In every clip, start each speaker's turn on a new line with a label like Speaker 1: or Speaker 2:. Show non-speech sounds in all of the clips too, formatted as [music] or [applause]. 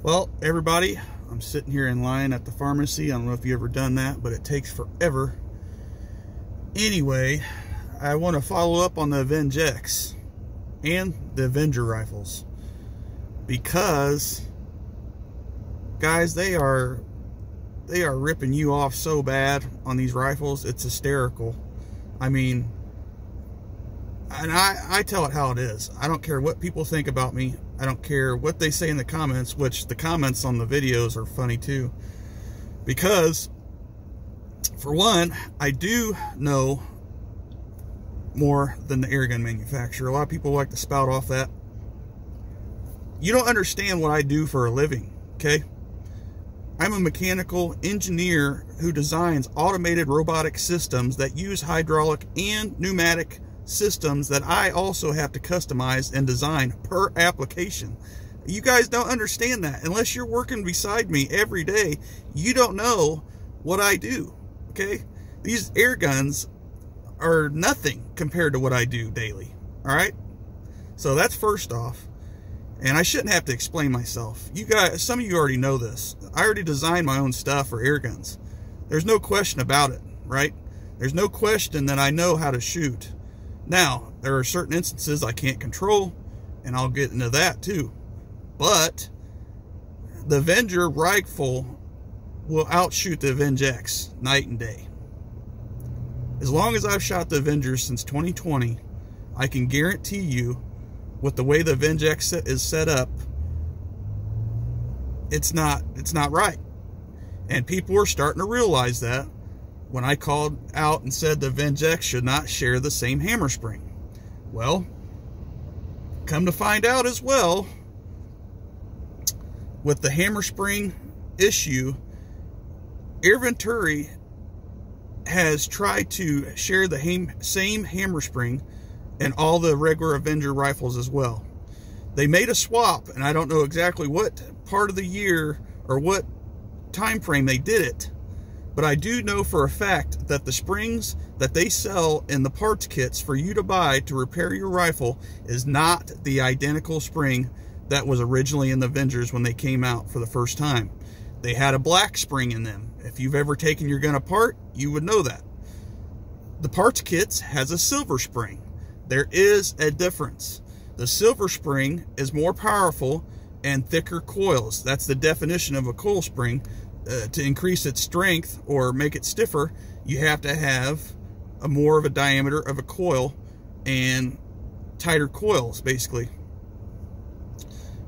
Speaker 1: Well, everybody, I'm sitting here in line at the pharmacy. I don't know if you've ever done that, but it takes forever. Anyway, I want to follow up on the Avenge X and the Avenger rifles because guys, they are they are ripping you off so bad on these rifles. It's hysterical. I mean, and I, I tell it how it is. I don't care what people think about me. I don't care what they say in the comments, which the comments on the videos are funny too. Because, for one, I do know more than the airgun manufacturer. A lot of people like to spout off that. You don't understand what I do for a living, okay? I'm a mechanical engineer who designs automated robotic systems that use hydraulic and pneumatic systems that I also have to customize and design per application. You guys don't understand that. Unless you're working beside me every day, you don't know what I do. Okay? These air guns are nothing compared to what I do daily. All right? So that's first off. And I shouldn't have to explain myself. You guys, some of you already know this. I already designed my own stuff for air guns. There's no question about it, right? There's no question that I know how to shoot. Now, there are certain instances I can't control, and I'll get into that too. But the Avenger rifle will outshoot the Avenge X night and day. As long as I've shot the Avengers since 2020, I can guarantee you, with the way the Avenge X is set up, it's not it's not right. And people are starting to realize that when I called out and said the Avenge X should not share the same hammer spring. Well, come to find out as well, with the hammer spring issue, Air Venturi has tried to share the same hammer spring in all the regular Avenger rifles as well. They made a swap, and I don't know exactly what part of the year or what time frame they did it but I do know for a fact that the springs that they sell in the parts kits for you to buy to repair your rifle is not the identical spring that was originally in the Avengers when they came out for the first time. They had a black spring in them. If you've ever taken your gun apart, you would know that. The parts kits has a silver spring. There is a difference. The silver spring is more powerful and thicker coils. That's the definition of a coil spring uh, to increase its strength or make it stiffer, you have to have a more of a diameter of a coil and tighter coils, basically.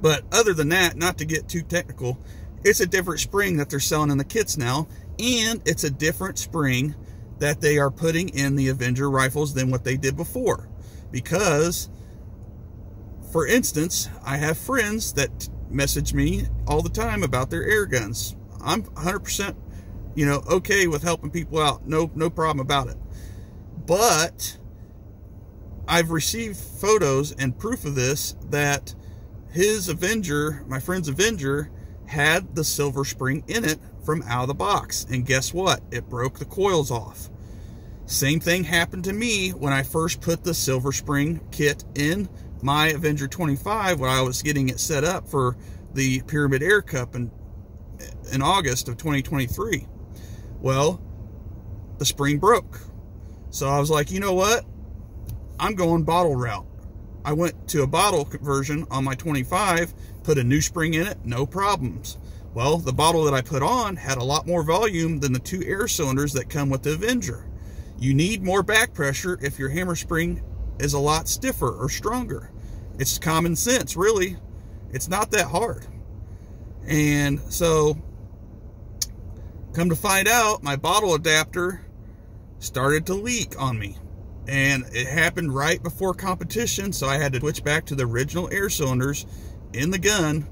Speaker 1: But other than that, not to get too technical, it's a different spring that they're selling in the kits now, and it's a different spring that they are putting in the Avenger rifles than what they did before. Because, for instance, I have friends that message me all the time about their air guns. I'm 100%, you know, okay with helping people out. No, no problem about it. But I've received photos and proof of this that his Avenger, my friend's Avenger, had the silver spring in it from out of the box. And guess what? It broke the coils off. Same thing happened to me when I first put the silver spring kit in my Avenger 25 when I was getting it set up for the Pyramyd Air Cup and in August of 2023. Well, the spring broke. So I was like, you know what? I'm going bottle route. I went to a bottle conversion on my 25, put a new spring in it, no problems. Well, the bottle that I put on had a lot more volume than the two air cylinders that come with the Avenger. You need more back pressure if your hammer spring is a lot stiffer or stronger. It's common sense, really. It's not that hard. And so, come to find out, my bottle adapter started to leak on me. And it happened right before competition, so I had to switch back to the original air cylinders in the gun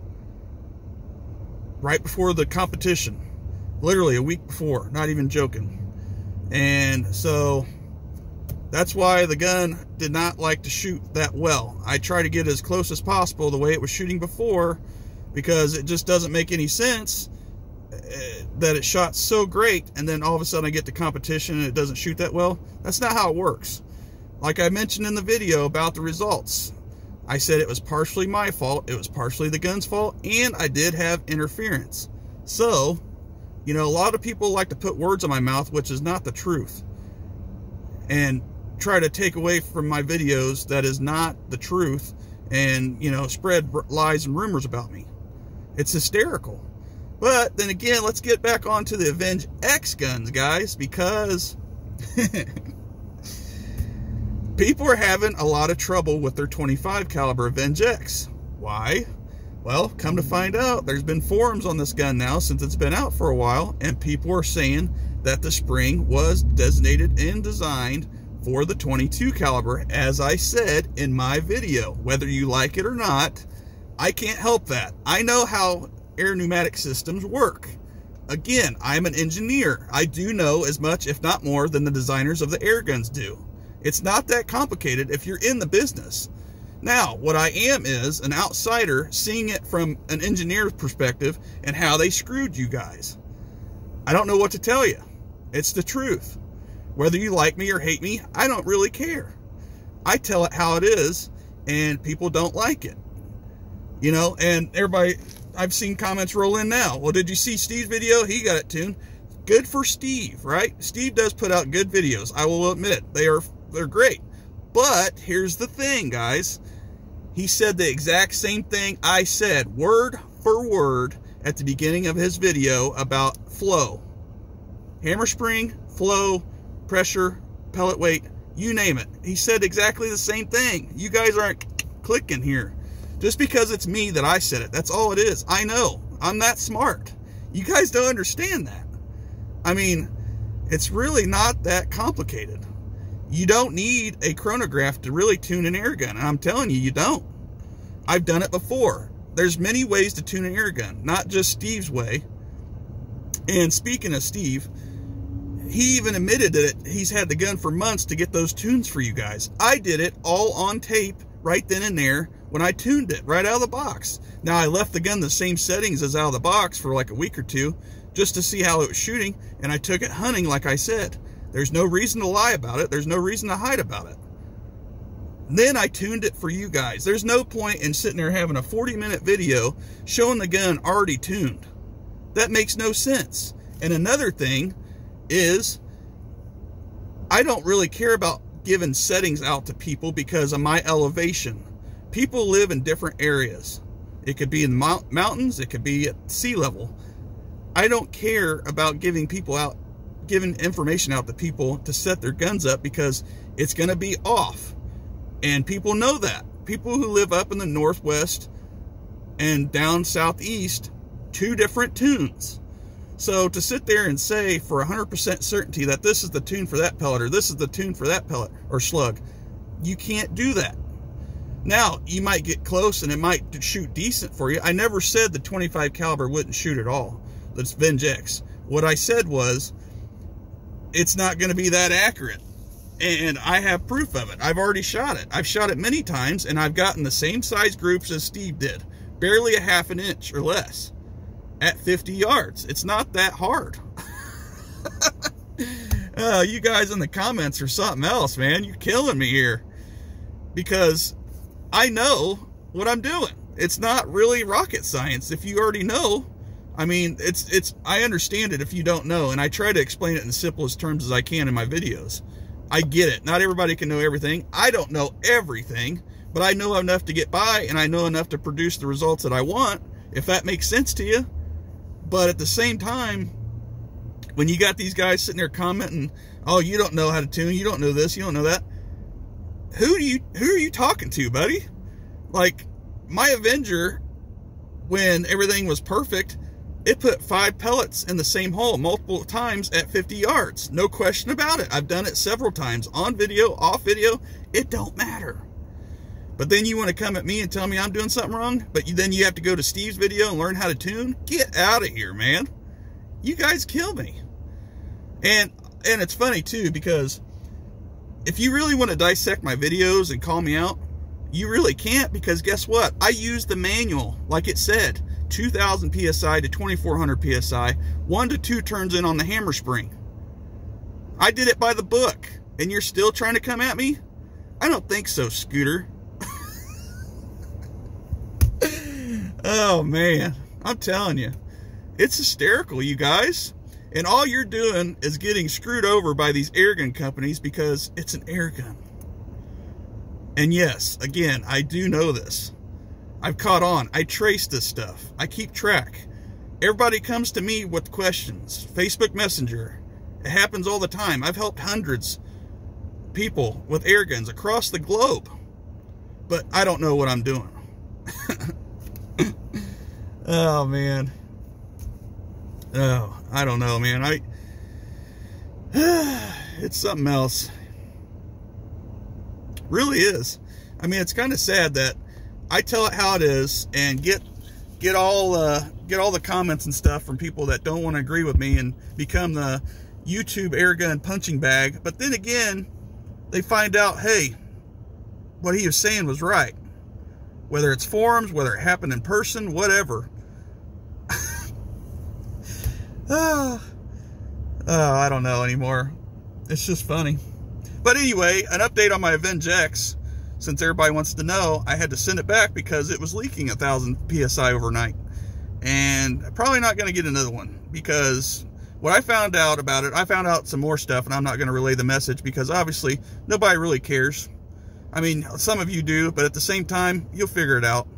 Speaker 1: right before the competition. Literally a week before, not even joking. And so that's why the gun did not like to shoot that well. I tried to get as close as possible the way it was shooting before because it just doesn't make any sense uh, that it shot so great and then all of a sudden I get to competition and it doesn't shoot that well. That's not how it works. Like I mentioned in the video about the results, I said it was partially my fault, it was partially the gun's fault, and I did have interference. So, you know, a lot of people like to put words in my mouth, which is not the truth. And try to take away from my videos that is not the truth and, you know, spread lies and rumors about me. It's hysterical. But then again, let's get back onto the Avenge X guns, guys, because [laughs] people are having a lot of trouble with their 25 caliber Avenge X. Why? Well, come to find out, there's been forums on this gun now since it's been out for a while, and people are saying that the spring was designated and designed for the 22 caliber, as I said in my video. Whether you like it or not, I can't help that. I know how air pneumatic systems work. Again, I'm an engineer. I do know as much, if not more, than the designers of the air guns do. It's not that complicated if you're in the business. Now, what I am is an outsider seeing it from an engineer's perspective and how they screwed you guys. I don't know what to tell you. It's the truth. Whether you like me or hate me, I don't really care. I tell it how it is, and people don't like it. You know, and everybody, I've seen comments roll in now. Well, did you see Steve's video? He got it tuned. Good for Steve, right? Steve does put out good videos. I will admit they are they're great. But here's the thing, guys. He said the exact same thing I said, word for word, at the beginning of his video about flow. Hammer spring, flow, pressure, pellet weight, you name it. He said exactly the same thing. You guys aren't clicking here. Just because it's me that I said it, that's all it is. I know. I'm that smart. You guys don't understand that. I mean, it's really not that complicated. You don't need a chronograph to really tune an air gun. And I'm telling you, you don't. I've done it before. There's many ways to tune an air gun, not just Steve's way. And speaking of Steve, he even admitted that he's had the gun for months to get those tunes for you guys. I did it all on tape right then and there when I tuned it right out of the box. Now I left the gun the same settings as out of the box for like a week or two just to see how it was shooting and I took it hunting like I said. There's no reason to lie about it. There's no reason to hide about it. Then I tuned it for you guys. There's no point in sitting there having a 40 minute video showing the gun already tuned. That makes no sense. And another thing is I don't really care about giving settings out to people because of my elevation. People live in different areas. It could be in mountains, it could be at sea level. I don't care about giving people out giving information out to people to set their guns up because it's going to be off. And people know that. People who live up in the northwest and down southeast, two different tunes. So to sit there and say for 100% certainty that this is the tune for that pellet or this is the tune for that pellet or slug, you can't do that. Now, you might get close and it might shoot decent for you. I never said the 25 caliber wouldn't shoot at all. That's Venge X. What I said was it's not going to be that accurate. And I have proof of it. I've already shot it. I've shot it many times, and I've gotten the same size groups as Steve did. Barely a half an inch or less at 50 yards. It's not that hard. [laughs] uh, you guys in the comments are something else, man. You're killing me here. Because I know what I'm doing. It's not really rocket science. If you already know, I mean, it's it's I understand it if you don't know, and I try to explain it in the simplest terms as I can in my videos. I get it. Not everybody can know everything. I don't know everything, but I know enough to get by, and I know enough to produce the results that I want, if that makes sense to you. But at the same time, when you got these guys sitting there commenting, "Oh, you don't know how to tune. You don't know this. You don't know that." Who do you who are you talking to, buddy? Like my Avenger, when everything was perfect it put five pellets in the same hole multiple times at 50 yards. No question about it. I've done it several times on video, off video. It don't matter. But then you want to come at me and tell me I'm doing something wrong, but you, then you have to go to Steve's video and learn how to tune? Get out of here, man. You guys kill me. And and it's funny too because if you really want to dissect my videos and call me out, you really can't because guess what? I use the manual like it said. 2000 psi to 2400 psi, one to two turns in on the hammer spring. I did it by the book, and you're still trying to come at me? I don't think so, Scooter. Oh man, I'm telling you, it's hysterical, you guys. And all you're doing is getting screwed over by these airgun companies because it's an airgun. And yes, again, I do know this. I've caught on. I trace this stuff. I keep track. Everybody comes to me with questions. Facebook Messenger. It happens all the time. I've helped hundreds people with air guns across the globe. But I don't know what I'm doing. Oh man. Oh, I don't know, man. I [sighs] it's something else. Really is. I mean, it's kind of sad that I tell it how it is and get get all uh, get all the comments and stuff from people that don't want to agree with me and become the YouTube airgun punching bag. But then again, they find out, hey, what he was saying was right. Whether it's forums, whether it happened in person, whatever. Oh, oh, I don't know anymore. It's just funny. But anyway, an update on my Avenge X. Since everybody wants to know, I had to send it back because it was leaking a thousand PSI overnight. And probably not going to get another one because what I found out about it, I found out some more stuff and I'm not going to relay the message because obviously nobody really cares. I mean, some of you do, but at the same time, you'll figure it out.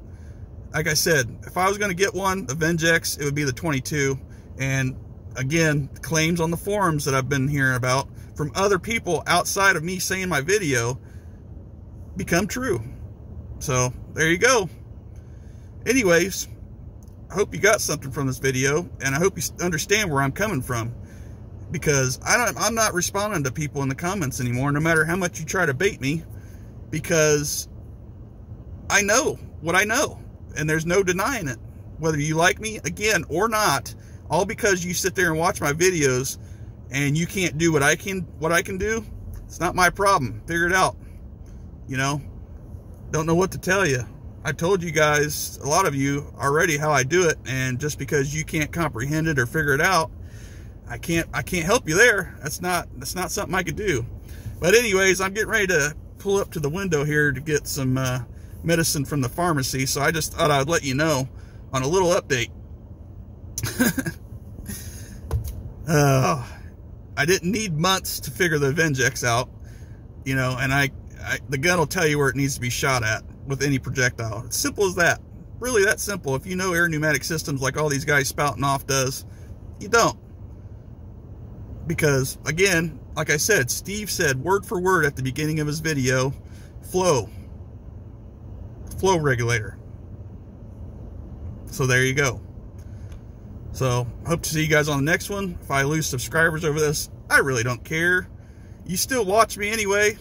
Speaker 1: Like I said, if I was going to get one, Avenge X, it would be the 22. And again, claims on the forums that I've been hearing about from other people outside of me saying my video become true. So there you go. Anyways, I hope you got something from this video and I hope you understand where I'm coming from because I don't, I'm not responding to people in the comments anymore, no matter how much you try to bait me, because I know what I know and there's no denying it. Whether you like me again or not, all because you sit there and watch my videos and you can't do what I can what I can do, it's not my problem. Figure it out. You know, don't know what to tell you. I told you guys, a lot of you already how I do it, and just because you can't comprehend it or figure it out, I can't I can't help you there. That's not that's not something I could do. But anyways, I'm getting ready to pull up to the window here to get some uh, medicine from the pharmacy, so I just thought I'd let you know on a little update. [laughs] uh, I didn't need months to figure the Avenge X out, you know, and I, I, the gun will tell you where it needs to be shot at with any projectile. It's simple as that. Really that simple. If you know air pneumatic systems like all these guys spouting off does, you don't. Because, again, like I said, Steve said word for word at the beginning of his video, flow. Flow regulator. So there you go. So, hope to see you guys on the next one. If I lose subscribers over this, I really don't care. You still watch me anyway.